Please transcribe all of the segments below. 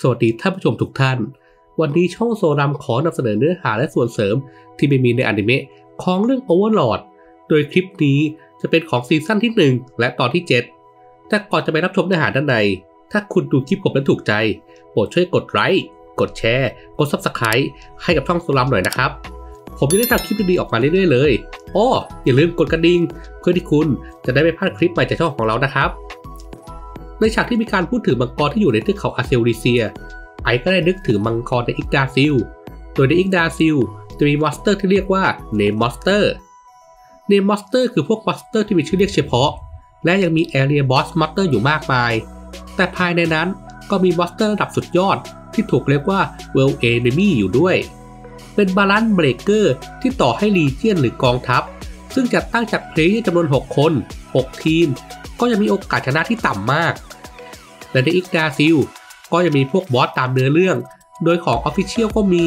สวัสดีท่านผู้ชมทุกท่าน วันนี้ช่องโซรัมขอนำเสนอเนื้อหาและส่วนเสริมที่ไม่มีในอนิเมะของเรื่อง Overlord โดยคลิปนี้จะเป็นของซีซั่นที่ 1 และตอนที่ 7 แต่ก่อนจะไปรับชมเนื้อหาด้านใน ถ้าคุณดูคลิปผมแล้วถูกใจ โปรดช่วยกดไลค์กดแชร์ กด Subscribe ให้กับช่องโซรัมหน่อยนะครับ ผมจะได้ทำคลิปดีๆออกมาเรื่อยๆเลยอ้ออย่าลืมกดกระดิ่งเพื่อที่คุณจะได้ไม่พลาดคลิปใหม่จากช่องของเรานะครับ ในฉากที่มีการพูดถึงมังกรที่อยู่ในเทือกเขาอาเซลริเซีย ไอนซ์ก็ได้นึกถึงมังกรในอิกดาซิล โดยในอิกดาซิลจะมี monster ที่เรียกว่า name monster name monster คือพวก monster ที่มีชื่อเรียกเฉพาะ และยังมี area boss monster อยู่มากมาย แต่ภายในนั้นก็มี monster ระดับสุดยอดที่ถูกเรียกว่า world enemy อยู่ด้วย เป็น balance breaker ที่ต่อให้ legion หรือกองทัพ ซึ่งจัดตั้งจาก player จำนวน 6 คน 6 ทีม ก็จะมีโอกาสชนะที่ต่ำมาก และในอิกดาซิลก็จะมีพวกบอสตามเนื้อเรื่อง โดยของ official ก็มี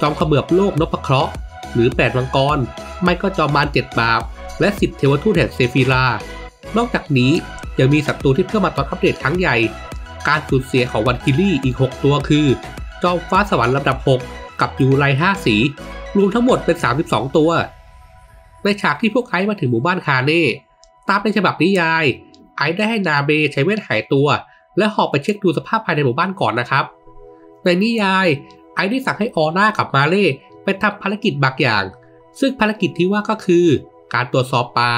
จอมขมือบโลกนพเคราะห์ หรือ 8 มังกร ไม่ก็จอมมารเจ็ดบาป และสิบเทวทูตแห่งเซฟิรานอกจากนี้ยังมีศัตรูที่เพิ่มมาตอนอัปเดตครั้งใหญ่ การสูญเสียของวาลคีรีอีก 6 ตัวคือ จอมฟ้าสวรรค์ลำดับ 6 กับยูไล5สี รวมทั้งหมดเป็น 32 ตัว ในฉากที่พวกไอซ์มาถึงหมู่บ้านคาเน่ ตามในฉบับนิยาย ไอซ์ได้ให้นาเบใช้เวทหายตัว และหอบไปเช็คดูสภาพภายในหมู่บ้านก่อนนะครับ ในนิยาย ไอซ์ได้สั่งให้ออร่ากับมาเล่ไปทำภารกิจบางอย่าง ซึ่งภารกิจที่ว่าก็คือ การตรวจสอบปลา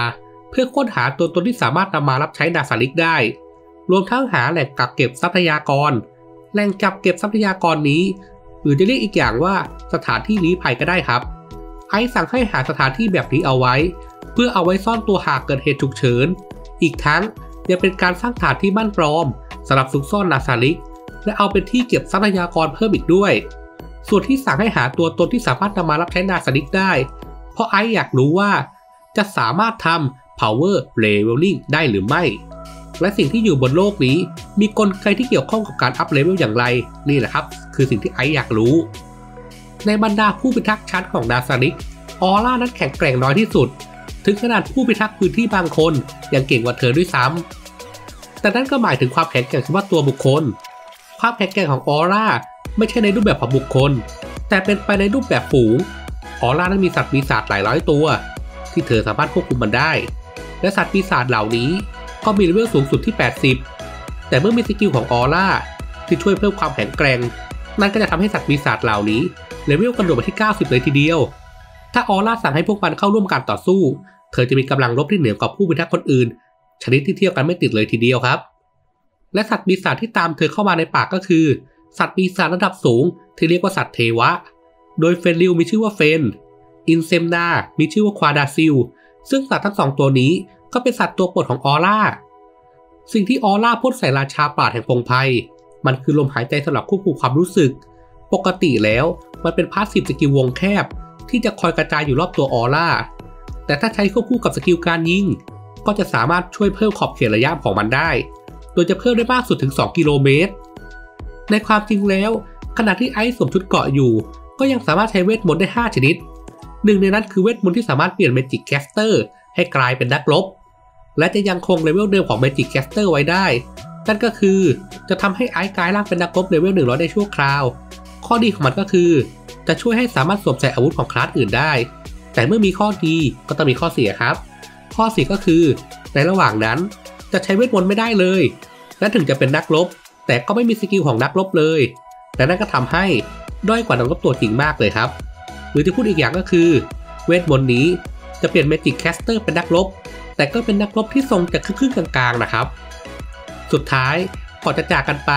เพื่อค้นหาตัวตนที่สามารถนำมารับใช้นาซาลิกได้ รวมทั้งหาแหล่งกักเก็บทรัพยากร แหล่งกักเก็บทรัพยากรนี้ หรือจะเรียกอีกอย่างว่าสถานที่ลี้ภัยก็ได้ครับ ไอซ์สั่งให้หาสถานที่แบบนี้เอาไว้ เพื่อเอาไว้ซ่อนตัวหากเกิดเหตุฉุกเฉิน อีกทั้ง ยังเป็นการสร้างฐานที่มั่นปลอมสำหรับซุกซ่อนนาซาลิก และเอาเป็นที่เก็บทรัพยากรเพิ่มอีกด้วย ส่วนที่สั่งให้หาตัวตนที่สามารถนำมารับใช้นาซาลิกได้ เพราะไออยากรู้ว่าจะสามารถทำ power leveling ได้หรือไม่ และสิ่งที่อยู่บนโลกนี้ มีกลไกที่เกี่ยวข้องกับการอัพเลเวลอย่างไร นี่แหละครับ คือสิ่งที่ไอนซ์อยากรู้ ในบรรดาผู้พิทักษ์ชั้นของนาซาลิกออร่านั้นแข็งแกร่งน้อยที่สุด ถึงขนาดผู้พิทักษ์พื้นที่บางคนยังเก่งกว่าเธอด้วยซ้ำ แต่นั่นก็หมายถึงความแข็งแกร่งเฉพาะตัวบุคคล ความแข็งแกร่งของออร่าไม่ใช่ในรูปแบบของบุคคล แต่เป็นไปในรูปแบบฝูง ออร่านั้นมีสัตว์ปีศาจหลายร้อยตัว ที่เธอสามารถควบคุมมันได้ และสัตว์ปีศาจเหล่านี้ก็มีเลเวลสูงสุดที่ 80 แต่เมื่อมี skill ของออร่าที่ช่วยเพิ่มความแข็งแกร่ง นั่นก็จะทำให้สัตว์ปีศาจเหล่านี้เลเวลกระโดดไปที่ 90 เลยทีเดียว ถ้าออร่าสั่งให้พวกมันเข้าร่วมการต่อสู้ เธอจะมีกำลังรบที่เหนือกว่าผู้พิทักษ์คนอื่น ชนิดที่เทียบกันไม่ติดเลยทีเดียวครับ และสัตว์ปีศาจที่ตามเธอเข้ามาในป่าก็คือ สัตว์ปีศาจระดับสูง ที่เรียกว่าสัตว์เทวะ โดยเฟนริลมีชื่อว่าเฟน อิทซัมนา มีชื่อว่าควาดาซิล ซึ่งสัตว์ทั้งสองตัวนี้ก็เป็นสัตว์ตัวโปรดของออร่า สิ่งที่ออร่าพ่นใส่ราชาปราชญ์แห่งพงไพรมันคือลมหายใจสำหรับควบคุมความรู้สึก ปกติแล้วมันเป็น passive skill วงแคบ ที่จะคอยกระจายอยู่รอบตัวออร่า แต่ถ้าใช้ควบคู่กับ skill การยิง ก็จะสามารถช่วยเพิ่มขอบเขตระยะของมันได้ โดยจะเพิ่มได้มากสุดถึง 2 กิโลเมตร ในความจริงแล้ว ขณะที่ไอซ์สวมชุดเกราะอยู่ ก็ยังสามารถใช้เวทมนต์ได้ 5 ชนิด หนึ่งในนั้นคือเวทมนต์ที่สามารถเปลี่ยน magic caster ให้กลายเป็นนักรบ และจะยังคง level เดิมของ magic caster ไว้ได้ นั่นก็คือจะทำให้ไอซ์กลายร่างเป็นนักรบเลเวล100ได้ชั่วคราว ข้อดีของมันก็คือ จะช่วยให้สามารถสวมใส่อาวุธของคลาสอื่นได้ แต่เมื่อมีข้อดีก็ต้องมีข้อเสียครับ ข้อเสียก็คือ ในระหว่างนั้นจะใช้เวทมนต์ไม่ได้เลย และถึงจะเป็นนักรบ แต่ก็ไม่มี skill ของนักรบเลย และนั่นก็ทำให้ด้อยกว่านักรบตัวจริงมากเลยครับ หรือที่พูดอีกอย่างก็คือ เวทมนต์นี้จะเปลี่ยน magic caster เป็นนักรบ แต่ก็เป็นนักรบที่ทรงจะครึ่งกลางๆนะครับ สุดท้ายก่อนจะจากกันไป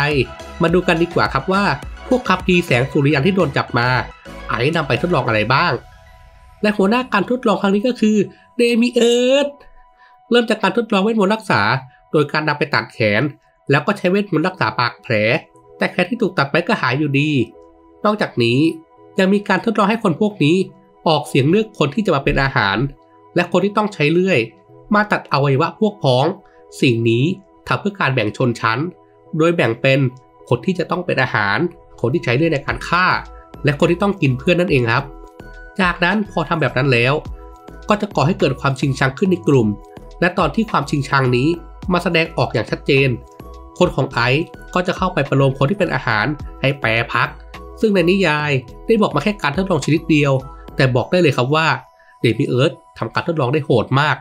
มาดูกันดีกว่าครับว่าพวกคัมภีร์แสงสุริยันที่โดนจับมา ไอนซ์นำไปทดลองอะไรบ้าง และหัวหน้าการทดลองครั้งนี้ก็คือเดมิเอิร์จเริ่มจากการทดลองเวทมนต์รักษา โดยการนำไปตัดแขน แล้วก็ใช้เวทมนต์รักษาปากแผล แต่แขนที่ถูกตัดไปก็หายอยู่ดี นอกจากนี้ยังมีการทดลองให้คนพวกนี้ ออกเสียงเลือกคนที่จะมาเป็นอาหาร และคนที่ต้องใช้เลื่อย มาตัดอวัยวะพวกพ้อง สิ่งนี้ทำเพื่อการแบ่งชนชั้น โดยแบ่งเป็นคนที่จะต้องเป็นอาหาร คนที่ใช้เลื่อยในการฆ่า และคนที่ต้องกินเพื่อนนั่นเองครับ จากนั้นพอทำแบบนั้นแล้ว ก็จะก่อให้เกิดความชิงชังขึ้นในกลุ่ม และตอนที่ความชิงชังนี้มาแสดงออกอย่างชัดเจน คนของไอซ์ก็จะเข้าไปประโลมคนที่เป็นอาหารให้แปรพัก ซึ่งในนิยายได้บอกมาแค่การทดลองชนิดเดียว แต่บอกได้เลยครับว่าเดมิเอิร์ธทำการทดลองได้โหดมาก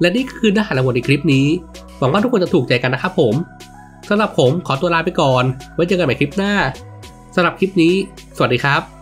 และนี่คือเนื้อหาทั้งหมดในคลิปนี้ หวังว่าทุกคนจะถูกใจกันนะครับผมสำหรับผมขอตัวลาไปก่อน ไว้เจอกันใหม่คลิปหน้าสำหรับคลิปนี้ สวัสดีครับ